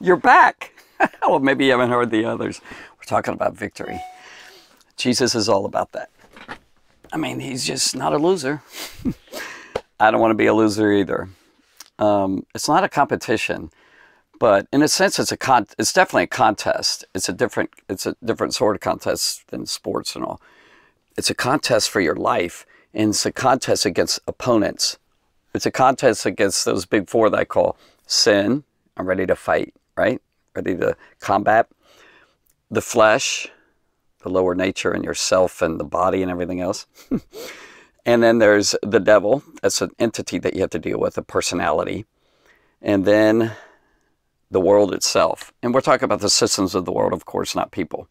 You're back. well, maybe you haven't heard the others. We're talking about victory. Jesus is all about that. I mean, he's just not a loser. I don't want to be a loser either. Um, it's not a competition, but in a sense, it's a con. It's definitely a contest. It's a different. It's a different sort of contest than sports and all. It's a contest for your life, and it's a contest against opponents. It's a contest against those big four that I call sin. I'm ready to fight. Right, ready to combat the flesh, the lower nature, and yourself, and the body, and everything else. And then there's the devil. That's an entity that you have to deal with, a personality. And then the world itself. And we're talking about the systems of the world, of course, not people.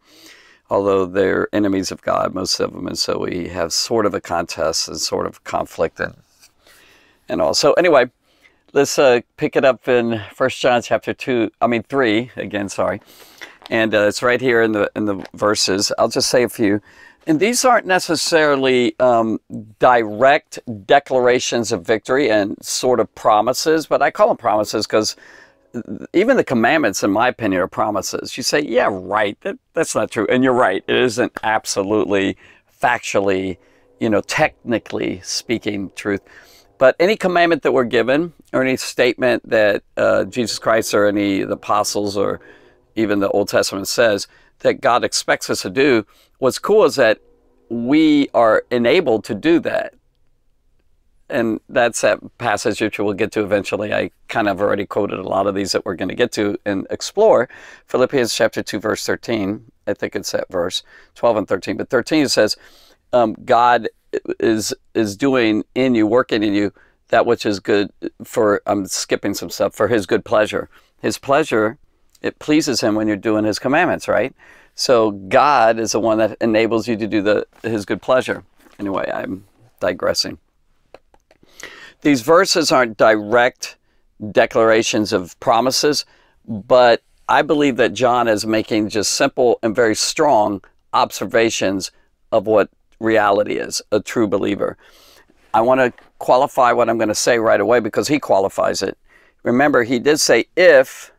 Although they're enemies of God, most of them. And so we have sort of a contest and sort of conflict and, and all. So anyway, let's uh, pick it up in First John chapter 2, I mean 3, again, sorry. And uh, it's right here in the, in the verses. I'll just say a few. And these aren't necessarily um, direct declarations of victory and sort of promises, but I call them promises because even the commandments, in my opinion, are promises. You say, yeah, right, that, that's not true. And you're right, it isn't absolutely, factually, you know, technically speaking truth. But any commandment that we're given, or any statement that uh, Jesus Christ or any the apostles or even the Old Testament says that God expects us to do, what's cool is that we are enabled to do that. And that's that passage which we'll get to eventually. I kind of already quoted a lot of these that we're going to get to and explore. Philippians chapter 2, verse 13. I think it's that verse 12 and 13. But 13 says, um, God is is doing in you, working in you, that which is good for, I'm skipping some stuff, for his good pleasure. His pleasure, it pleases him when you're doing his commandments, right? So God is the one that enables you to do the His good pleasure. Anyway, I'm digressing. These verses aren't direct declarations of promises, but I believe that John is making just simple and very strong observations of what reality is, a true believer. I want to qualify what I'm going to say right away because he qualifies it. Remember, he did say, if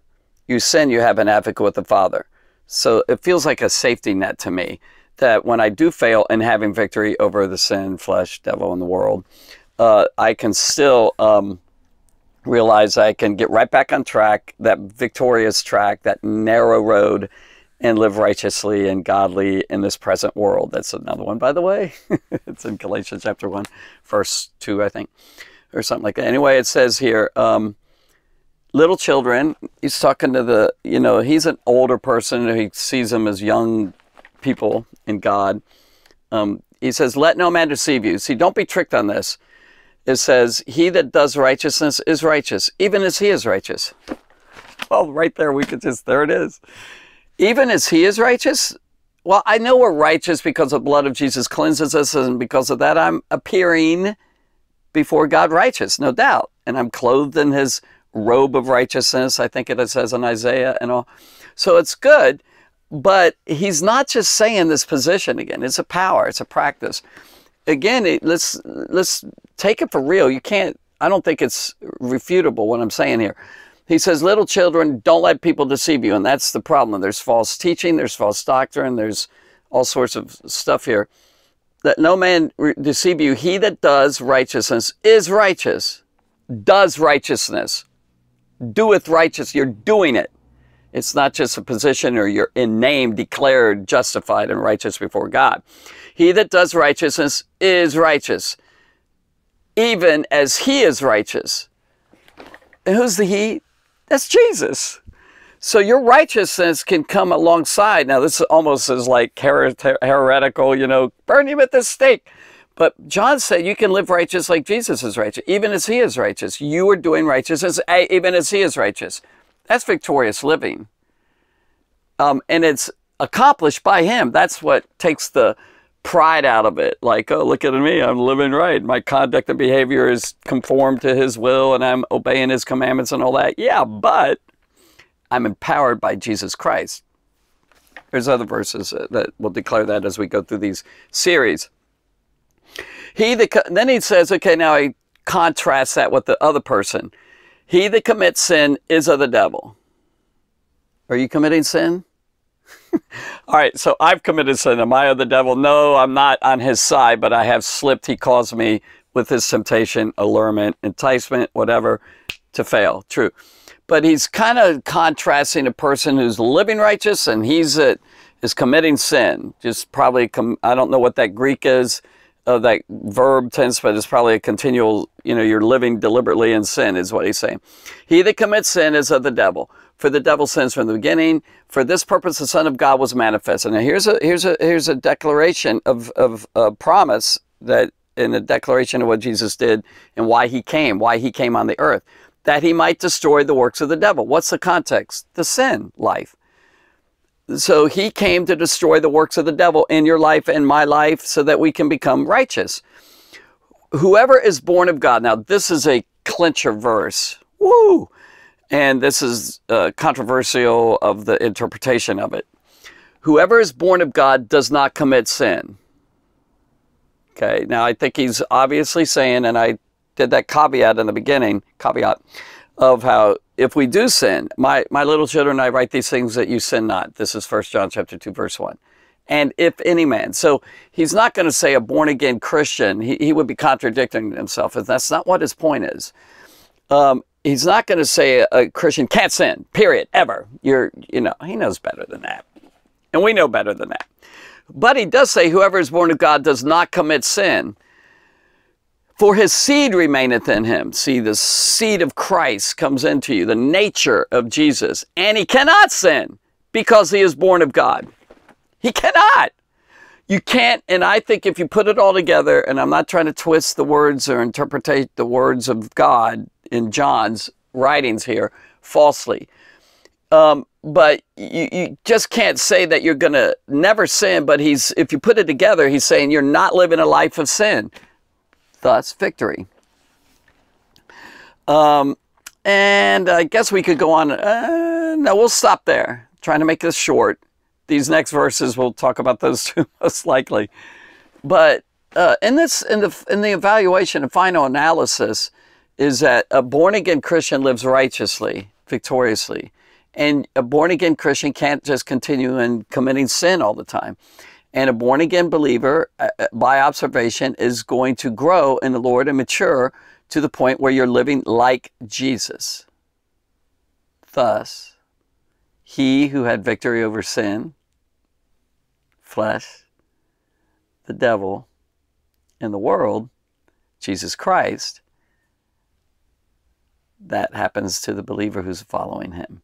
you sin, you have an advocate with the Father. So it feels like a safety net to me that when I do fail in having victory over the sin, flesh, devil, and the world, uh, I can still um, realize I can get right back on track, that victorious track, that narrow road, and live righteously and godly in this present world. That's another one, by the way. it's in Galatians chapter 1, verse 2, I think, or something like that. Anyway, it says here, um, little children. He's talking to the, you know, he's an older person. He sees them as young people in God. Um, he says, Let no man deceive you. See, don't be tricked on this. It says, He that does righteousness is righteous, even as he is righteous. Well, right there, we could just, there it is. Even as he is righteous. Well, I know we're righteous because the blood of Jesus cleanses us, and because of that, I'm appearing before God righteous, no doubt. And I'm clothed in his robe of righteousness, I think it says in Isaiah and all. So it's good, but he's not just saying this position again. It's a power, it's a practice. Again, it, let's let's take it for real. You can't I don't think it's refutable what I'm saying here. He says, little children, don't let people deceive you. And that's the problem. There's false teaching, there's false doctrine, there's all sorts of stuff here. That no man deceive you. He that does righteousness is righteous, does righteousness doeth righteous, you're doing it. It's not just a position or you're in name declared justified and righteous before God. He that does righteousness is righteous, even as he is righteous. And who's the he? That's Jesus. So your righteousness can come alongside. Now, this almost is like heretical, you know, burn him at the stake. But John said you can live righteous like Jesus is righteous, even as he is righteous. You are doing righteousness even as he is righteous. That's victorious living. Um, and it's accomplished by him. That's what takes the pride out of it. Like, oh, look at me, I'm living right. My conduct and behavior is conformed to his will and I'm obeying his commandments and all that. Yeah, but I'm empowered by Jesus Christ. There's other verses that will declare that as we go through these series. He that, then he says, okay, now he contrasts that with the other person. He that commits sin is of the devil. Are you committing sin? All right, so I've committed sin. Am I of the devil? No, I'm not on his side, but I have slipped. He caused me with his temptation, allurement, enticement, whatever, to fail. True. But he's kind of contrasting a person who's living righteous and he's a, is committing sin. Just probably, I don't know what that Greek is, of that verb tense, but it's probably a continual, you know, you're living deliberately in sin, is what he's saying. He that commits sin is of the devil. For the devil sins from the beginning. For this purpose, the Son of God was manifested. Now, here's a here's a here's a declaration of of a promise that in a declaration of what Jesus did and why he came, why he came on the earth, that he might destroy the works of the devil. What's the context? The sin life. So he came to destroy the works of the devil in your life and my life so that we can become righteous. Whoever is born of God. Now, this is a clincher verse. Woo! And this is uh, controversial of the interpretation of it. Whoever is born of God does not commit sin. Okay, now I think he's obviously saying, and I did that caveat in the beginning, caveat, of how if we do sin, my, my little children, I write these things that you sin not. This is 1 John chapter 2, verse 1. And if any man. So he's not going to say a born again Christian. He, he would be contradicting himself. And that's not what his point is. Um, he's not going to say a, a Christian can't sin, period, ever. You're, you know, he knows better than that. And we know better than that. But he does say, whoever is born of God does not commit sin. For his seed remaineth in him. See, the seed of Christ comes into you, the nature of Jesus. And he cannot sin because he is born of God. He cannot. You can't, and I think if you put it all together, and I'm not trying to twist the words or interpret the words of God in John's writings here falsely. Um, but you, you just can't say that you're going to never sin. But he's, if you put it together, he's saying you're not living a life of sin thus victory. Um, and I guess we could go on. Uh, no, we'll stop there. trying to make this short. These next verses, we'll talk about those two most likely. But uh, in this, in the in the evaluation and final analysis, is that a born again Christian lives righteously, victoriously, and a born again Christian can't just continue in committing sin all the time. And a born again believer, uh, uh, by observation, is going to grow in the Lord and mature to the point where you're living like Jesus. Thus, he who had victory over sin, flesh, the devil, and the world, Jesus Christ, that happens to the believer who's following him.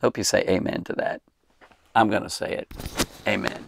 Hope you say amen to that. I'm going to say it. Amen.